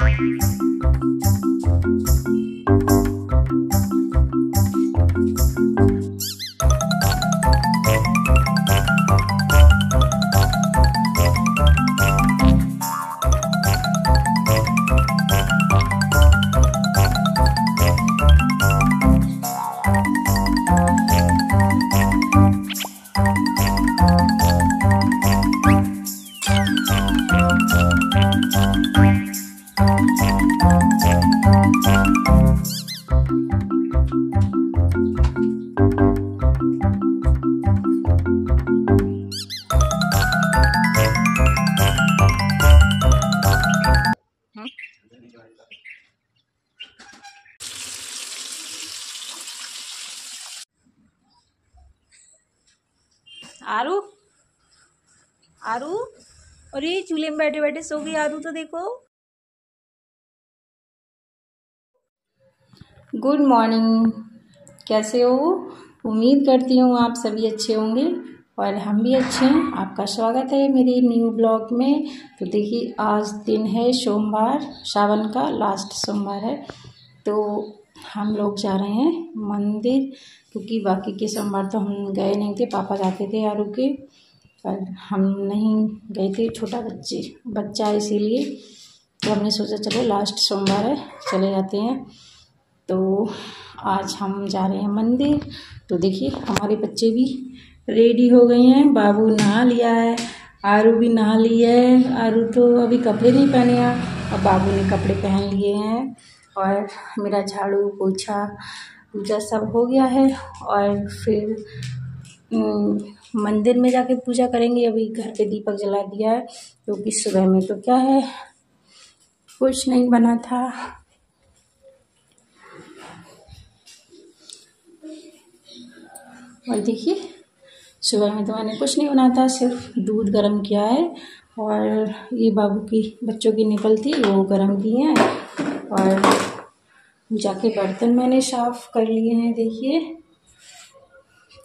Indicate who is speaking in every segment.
Speaker 1: आरू अरे, चूल्हे में बैठे बैठे सो गई आरू तो देखो। गुड मॉर्निंग कैसे हो? उम्मीद करती हूँ आप सभी अच्छे होंगे और हम भी अच्छे हैं। आपका स्वागत है मेरे न्यू ब्लॉग में। तो देखिए, आज दिन है सोमवार, सावन का लास्ट सोमवार है। तो हम लोग जा रहे हैं मंदिर, क्योंकि बाकी के सोमवार तो हम गए नहीं थे, पापा जाते थे यारू के। पर हम नहीं गए थे, छोटा बच्चे, बच्चा इसीलिए तो हमने सोचा चलो लास्ट सोमवार है, चले जाते हैं। तो आज हम जा रहे हैं मंदिर। तो देखिए, हमारे बच्चे भी रेडी हो गए हैं। बाबू नहा लिया है, आरू भी नहा ली है। आरू तो अभी कपड़े नहीं पहने हैं। और बाबू ने कपड़े पहन लिए हैं और मेरा झाड़ू, पोछा, पूजा सब हो गया है और फिर मंदिर में जाके पूजा करेंगे। अभी घर पे दीपक जला दिया है क्योंकि तो सुबह में तो क्या है? कुछ नहीं बना था। और देखिए, सुबह में तो मैंने कुछ नहीं बनाया था, सिर्फ़ दूध गर्म किया है और ये बाबू की, बच्चों की निकल थी, वो गर्म की हैं और जाके बर्तन मैंने साफ़ कर लिए हैं, देखिए।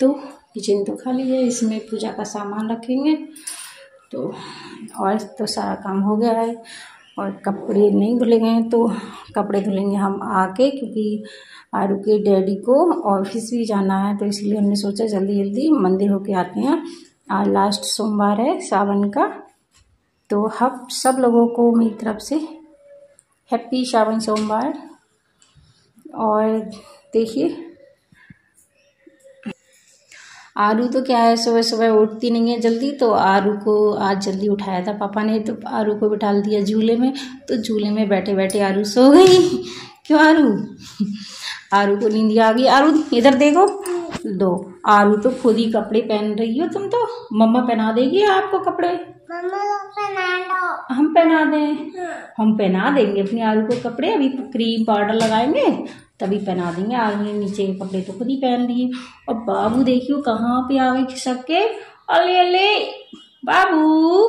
Speaker 1: तो किचन तो खाली है, इसमें पूजा का सामान रखेंगे। तो और तो सारा काम हो गया है। और कपड़े नहीं धुले गए तो कपड़े धुलेंगे हम आके, क्योंकि आरू के डैडी को ऑफ़िस भी जाना है तो इसलिए हमने सोचा जल्दी जल्दी मंदिर होके आते हैं। आज लास्ट सोमवार है सावन का तो हम सब लोगों को मेरी तरफ़ से हैप्पी सावन सोमवार। और देखिए आरू तो क्या है सुबह सुबह उठती नहीं है जल्दी तो आरू को आज जल्दी उठाया था पापा ने तो आरू को बिठा दिया झूले में तो झूले में बैठे बैठे आरू सो गई। क्यों आरू? आरू को नींद आ गई। आरू इधर देखो। दो आरू तो खुद ही कपड़े पहन रही हो तुम तो। मम्मा पहना देगी आपको कपड़े?
Speaker 2: पहना
Speaker 1: हम पहना दें? हम पहना देंगे अपनी आरू को कपड़े। अभी क्रीम पाउडर लगाएँगे तभी पहना देंगे। ने नीचे के कपड़े तो खुद ही पहन लिए। और बाबू देखियो कहाँ पे आ गए खिसक के। अले अले बाबू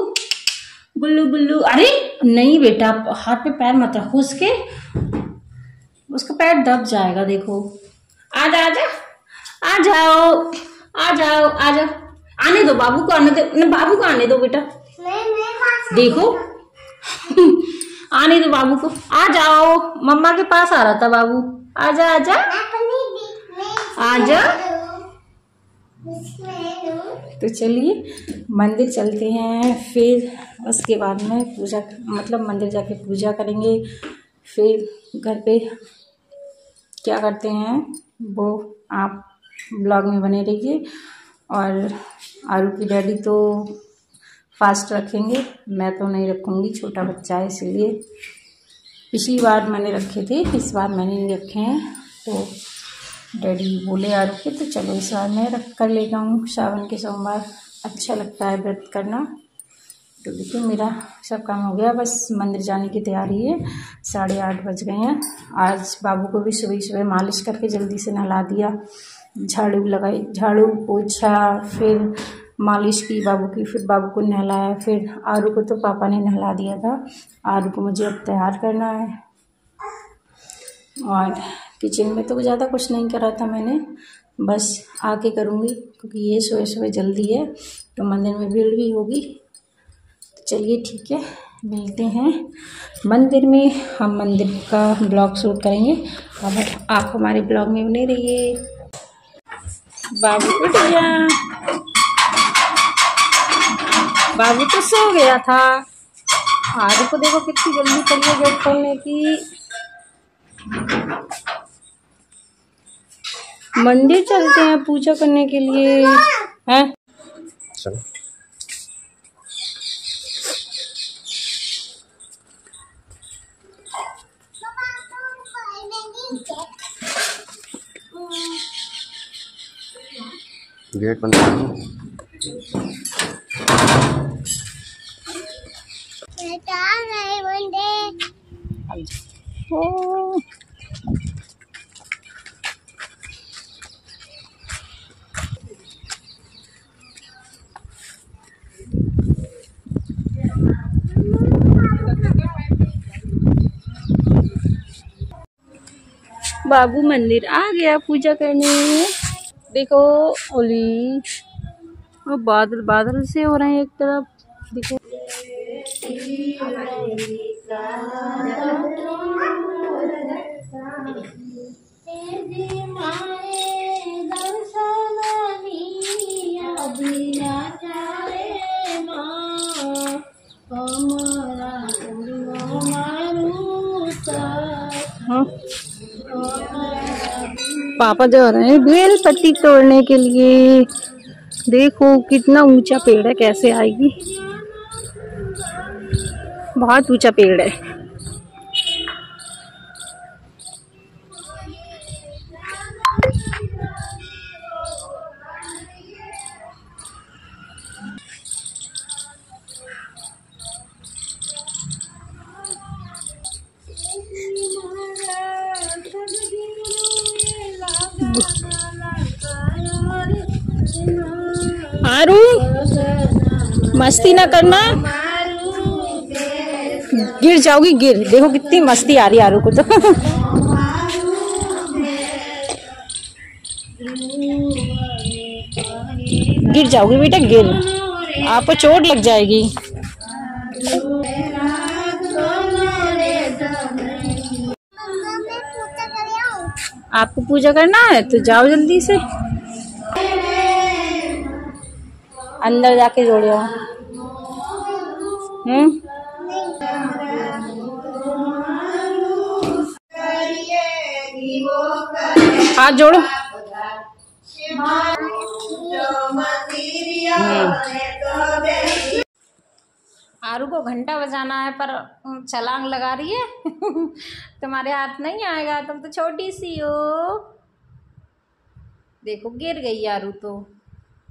Speaker 1: गुल्लू गुल्लू अरे नहीं बेटा हाथ पे पैर मत रखो उसके। उसका पैर दब जाएगा देखो। आ जा आ जा। आ जाओ आ जाओ आ जाओ। आने दो बाबू को आने दो। बाबू को आने दो बेटा। देखो। आने दो बाबू को। आ जाओ मम्मा के पास आ रहा था बाबू। आजा आजा। आजा। तो चलिए, मंदिर चलते हैं, फिर उसके बाद में पूजा मतलब मंदिर जाके पूजा करेंगे। फिर घर पे क्या करते हैं, वो आप ब्लॉग में बने रहिए। और आरू की डैडी तो फास्ट रखेंगे, मैं तो नहीं रखूँगी, छोटा बच्चा है, इसीलिए। पिछली बार मैंने रखे थे, इस बार मैंने नहीं रखे हैं। तो डैडी बोले यार के तो चलो इस बार मैं रख कर लेता हूँ सावन के सोमवार अच्छा लगता है व्रत करना। तो देखिए, मेरा सब काम हो गया। बस मंदिर जाने की तैयारी है। साढ़े आठ बज गए हैं। आज बाबू को भी सुबह सुबह मालिश करके जल्दी से नहला दिया। झाड़ू लगाई, झाड़ू पोछा, फिर मालिश की, बाबू की, फिर बाबू को नहलाया, फिर आरू को तो पापा ने नहला दिया था। आरू को मुझे अब तैयार करना है। और किचन में तो ज़्यादा कुछ नहीं करा था मैंने। बस आके करूँगी, क्योंकि ये सुबह सुबह जल्दी है तो मंदिर में भीड़ भी होगी। तो चलिए ठीक है, मिलते हैं। मंदिर में हम मंदिर का ब्लॉग शूट करेंगे। अब आप हमारे ब्लॉग में बने रहिए। बाबू गया बाबू तो सो गया था। आज को देखो कितनी जल्दी चलिए गेट खोलने की। मंदिर चलते हैं पूजा करने के लिए। हैं?
Speaker 3: गेट बंद कर दो
Speaker 2: बेटा नहीं बंदे
Speaker 1: ओ बाबू मंदिर आ गया पूजा करने। देखो, ओली। और बादल बादल से हो रहे हैं एक तरफ़। देखो। पापा जा रहे हैं बेल पत्ती तोड़ने के लिए। देखो कितना ऊँचा पेड़ है, कैसे आएगी? बहुत ऊँचा पेड़ है। आरू मस्ती ना करना। गिर जाओगी, गिर। देखो कितनी मस्ती आ रही आरू को तो। गिर जाओगी बेटा, गिर। आपको चोट लग जाएगी। आपको पूजा करना है तो जाओ जल्दी से। अंदर जाके जोड़ो हम्म? हाथ जोड़ो। आरू को घंटा बजाना है, पर छलांग लगा रही है। तुम्हारे हाथ नहीं आएगा, तुम तो छोटी सी हो। देखो, गिर गई आरू तो।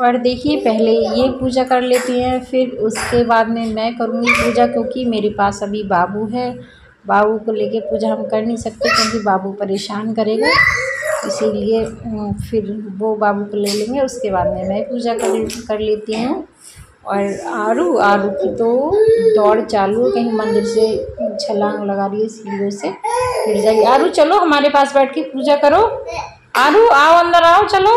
Speaker 1: और देखिए पहले ये पूजा कर लेती हैं फिर उसके बाद में मैं करूँगी पूजा क्योंकि मेरे पास अभी बाबू है। बाबू को लेके पूजा हम कर नहीं सकते क्योंकि बाबू परेशान करेगा। इसीलिए फिर वो बाबू को ले लेंगे उसके बाद में मैं पूजा कर कर लेती हूँ। और आरू आरू की तो दौड़ चालू है, कहीं मंदिर से छलांग लगा रही है, सीढ़ियों से गिर जाएगी। आरू, चलो हमारे पास बैठ के पूजा करो। आरू, आओ, अंदर आओ, चलो।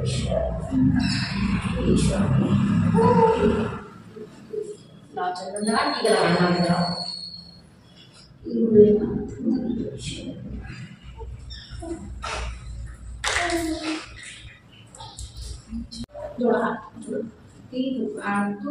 Speaker 1: बेटी की रक्षा ईश्वर ना चलो ना की गला ना जाओ जोड़ा हाथ जोड़ो तीन भगवान तो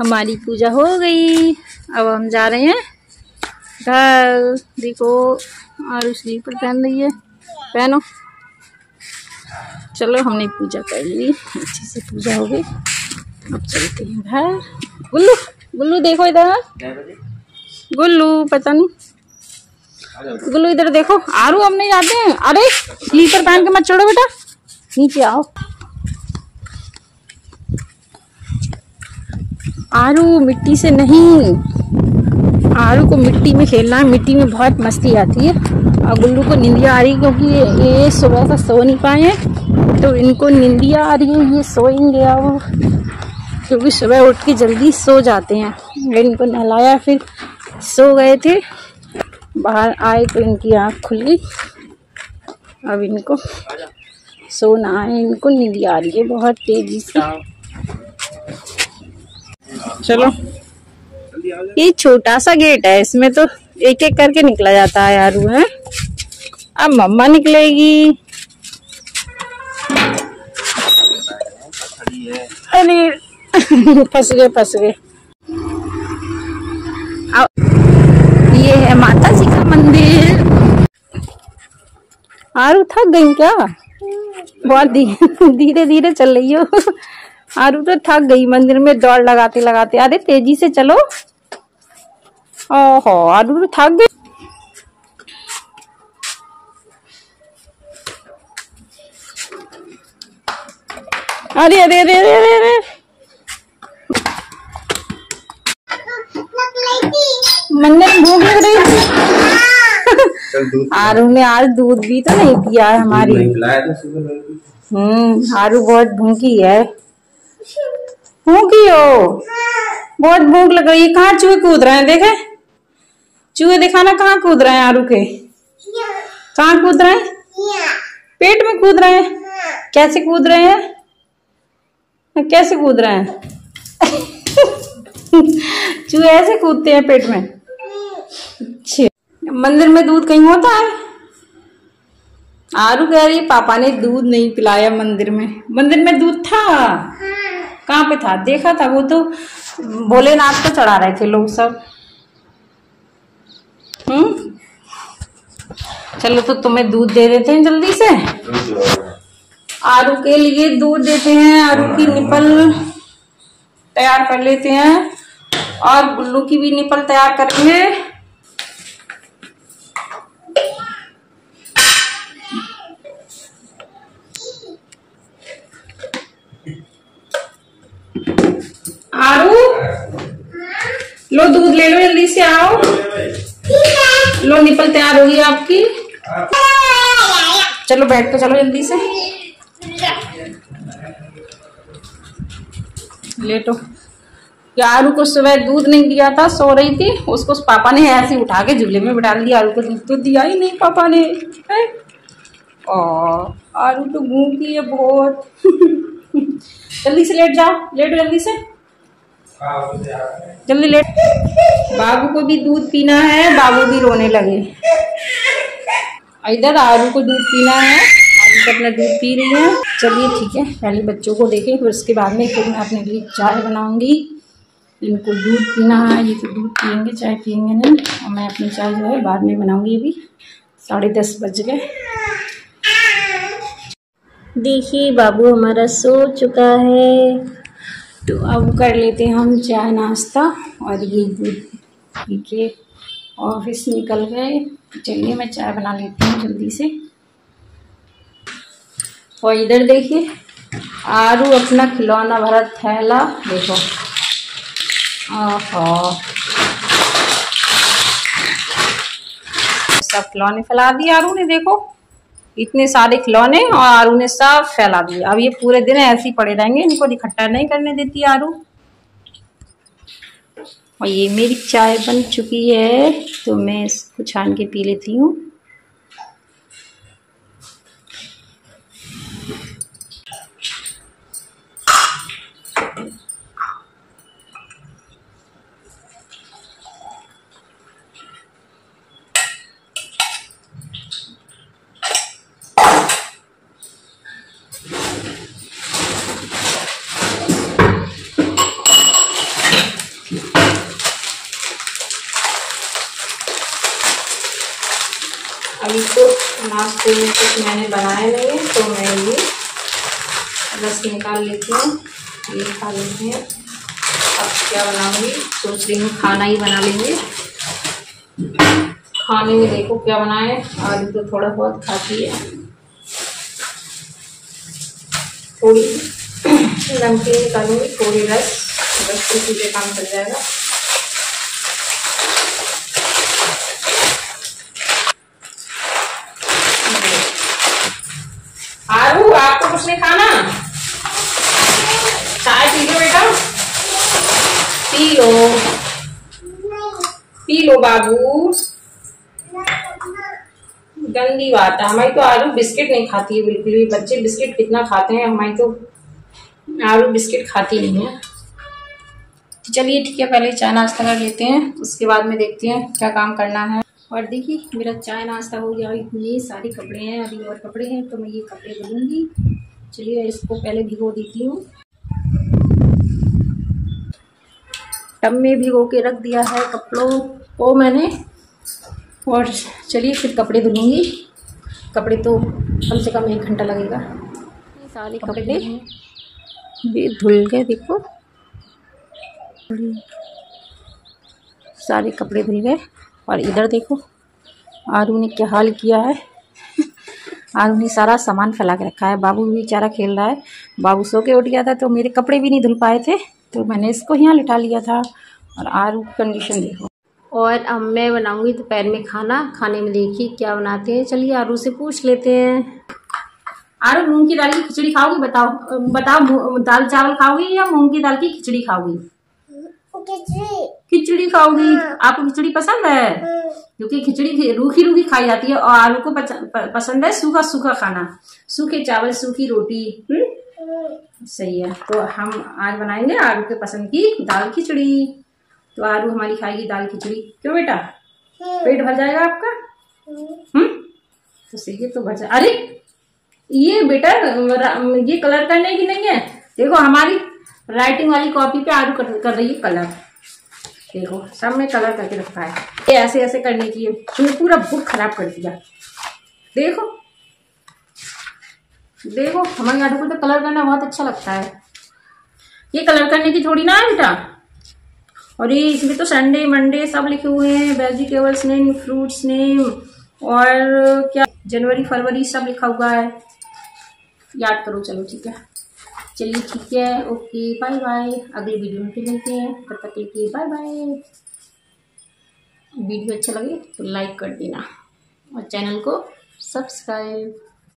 Speaker 1: हमारी पूजा हो गई। अब हम जा रहे हैं। घर। देखो और स्लीपर पहन रही है। पहनो। चलो, हमने पूजा कर ली। अच्छे से पूजा हो गई। अब चलते हैं घर। गुल्लू गुल्लू देखो इधर। गुल्लू, पता नहीं। गुल्लू, इधर देखो। आरू हम नहीं जाते हैं। अरे, स्लीपर पहन के मत चढ़ो बेटा। नीचे आओ। आरू मिट्टी से नहीं। आरू को मिट्टी में खेलना है मिट्टी में बहुत मस्ती आती है। और गुल्लू को निंदिया आ रही है क्योंकि ये, ये सुबह का सो नहीं पाए हैं। तो इनको निंदिया आ रही है ये सोएँगे अब। क्योंकि सुबह उठ के जल्दी सो जाते हैं। इनको नहलाया फिर सो गए थे। बाहर आए तो इनकी आँख खुल। गई अब इनको सोना है इनको निंदिया आ रही है बहुत तेज़ी से। चलो। ये छोटा सा गेट है, इसमें तो एक एक करके निकला जाता है यारू है? अब मम्मा निकलेगी। अरे, फंस गए फंस गए। ये है माता जी का मंदिर। आरू थक गई क्या? बहुत धीरे धीरे चल रही हो। आरू तो थक गई मंदिर में दौड़ लगाते लगाते। अरे तेज़ी से चलो। ओहो आरू तो थक गई। अरे अरे अरे अरे अरे अरे। मंदिर भूख लग रही थी। आरू ने आज दूध भी तो नहीं पिया है हमारी। हम्म आरू बहुत भूखी है। भूखी हो? बहुत भूख लग रही है। कहाँ चूहे कूद रहे हैं? देखे। चूहे दिखाना कहाँ कूद रहे हैं आरू के? कहाँ कूद रहे हैं? पेट में कूद रहे हैं। कैसे कूद रहे हैं? कैसे कूद रहे हैं? चूहे ऐसे कूदते हैं पेट में। मंदिर में दूध कहीं होता है? आरू कह रही पापा ने दूध नहीं पिलाया मंदिर में। मंदिर में दूध था। कहाँ पे था? देखा था वो तो भोलेनाथ को चढ़ा रहे थे लोग सब। हम्म? चलो तो तुम्हें दूध दे देते हैं जल्दी से। आरू के लिए दूध देते हैं आरू की निपल तैयार कर लेते हैं। और गुल्लू की भी निपल तैयार करेंगे लो दूध ले लो जल्दी से आओ। लो निपल तैयार होगी आपकी। चलो बैठ पे चलो जल्दी से। लेटो आरू को सुबह दूध नहीं दिया था सो रही थी। उसको उस पापा ने ऐसे उठा के झूले में बिठा दिया। आरू को दूध तो दिया ही नहीं पापा ने। है? और आरू तो भूखी है बहुत। जल्दी से लेट जाओ। लेटो जल्दी से। जल्दी लेट। बाबू को भी दूध पीना है, बाबू भी रोने लगे। इधर आरू को दूध पीना है तो अपना दूध पी रही है। चलिए ठीक है, पहले बच्चों को देखें, फिर उसके बाद में फिर मैं अपने लिए चाय बनाऊँगी। इनको दूध पीना है, ये तो दूध पियेंगे, चाय पियेंगे नहीं, और मैं अपनी चाय जो है बाद में बनाऊँगी अभी। साढ़े दस बज गए। देखिए, बाबू हमारा सो चुका है। तो अब कर लेते हैं हम चाय नाश्ता और ये पी ऑफ़िस निकल गए। चलिए मैं चाय बना लेती हूँ जल्दी से। और इधर देखिए, आरू अपना खिलौना भरा थैला, देखो। ओहो सब खिलौने फैला दिए आरू ने, देखो। इतने सारे खिलौने और आरू ने सब फैला दिए। अब ये पूरे दिन ऐसे ही पड़े रहेंगे, इनको इकट्ठा नहीं करने देती आरू। और ये मेरी चाय बन चुकी है तो मैं इसको छान के पी लेती हूँ। अभी तो नाश्ते में कुछ मैंने बनाया नहीं है तो मैं ये रस निकाल लेती हूँ। ये खा लेते हैं। अब क्या बनाऊँगी? सोच रही हूँ खाना ही बना लेंगे। खाने में देखो क्या बनाए आज तो थोड़ा बहुत खाती है। थोड़ी नमकीन निकालूँगी, थोड़ी रस। बस तो सीधे काम चल जाएगा आरू आपको कुछ नहीं खाना चाय पी लो बेटा पी लो लो बाबू। गंदी बात है। हमारी तो आलू बिस्किट नहीं खाती है बिल्कुल भी। बच्चे बिस्किट कितना खाते हैं, हमारी तो आलू बिस्किट खाती नहीं है। तो चलिए ठीक है, पहले चाय नाश्ता कर लेते हैं। उसके बाद में देखते हैं क्या काम करना है। और देखिए, मेरा चाय नाश्ता हो गया। इतने सारे कपड़े हैं, अभी और कपड़े हैं तो मैं ये कपड़े धुलूँगी चलिए इसको पहले भिगो देती हूँ। टब में भिगो के रख दिया है कपड़ों। को मैंने और चलिए फिर कपड़े धुलूँगी कपड़े तो कम से कम एक घंटा लगेगा। सारे कपड़े भी धुल गए देखो। सारे कपड़े धुल गए। और इधर देखो आरू ने क्या हाल किया है। आरू ने सारा सामान फैला के रखा है। बाबू भी बेचारा खेल रहा है। बाबू सो के उठ गया था तो मेरे कपड़े भी नहीं धुल पाए थे। तो मैंने इसको यहाँ लिटा लिया था। और आरू कंडीशन देखो। और अब मैं बनाऊँगी दोपहर में खाना। खाने में देखिए क्या बनाते हैं। चलिए आरू से पूछ लेते हैं। आरू मूंग की दाल की खिचड़ी खाओगी? बताओ बताओ दाल चावल खाओगी या मूंग की दाल की खिचड़ी खाओगी?
Speaker 2: खिचड़ी।
Speaker 1: खिचड़ी खाओगी। आपको खिचड़ी पसंद है? क्योंकि खिचड़ी रूखी रूखी खाई जाती है और आलू को पच- प- पसंद है सूखा सूखा खाना। सूखे चावल सूखी रोटी हम्म? सही है। तो हम आज बनाएँगे आलू के पसंद की दाल खिचड़ी। तो आलू हमारी खाएगी दाल खिचड़ी। क्यों बेटा? पेट भर जाएगा आपका? हम्म। तो सही है तो भर जाए अरे ये बेटा ये कलर करने की नहीं है? देखो हमारी राइटिंग वाली कॉपी पे आलू कर, कर रही है कलर। देखो सब में कलर करके रखा है। ये ऐसे ऐसे करने की है तूने पूरा बुक खराब कर दिया। देखो। देखो हमारे आलू को तो कलर करना बहुत अच्छा लगता है। ये कलर करने की थोड़ी ना है बेटा? और ये इसमें तो संडे मंडे सब लिखे हुए हैं वेजिटेबल्स नेम फ्रूट्स नेम और क्या, जनवरी, फरवरी सब लिखा हुआ है। याद करो, चलो ठीक है। चलिए ठीक है, ओके बाय बाय अगली वीडियो में फिर मिलते हैं। तब तक के बाय बाय वीडियो अच्छा लगे तो लाइक कर देना और चैनल को सब्सक्राइब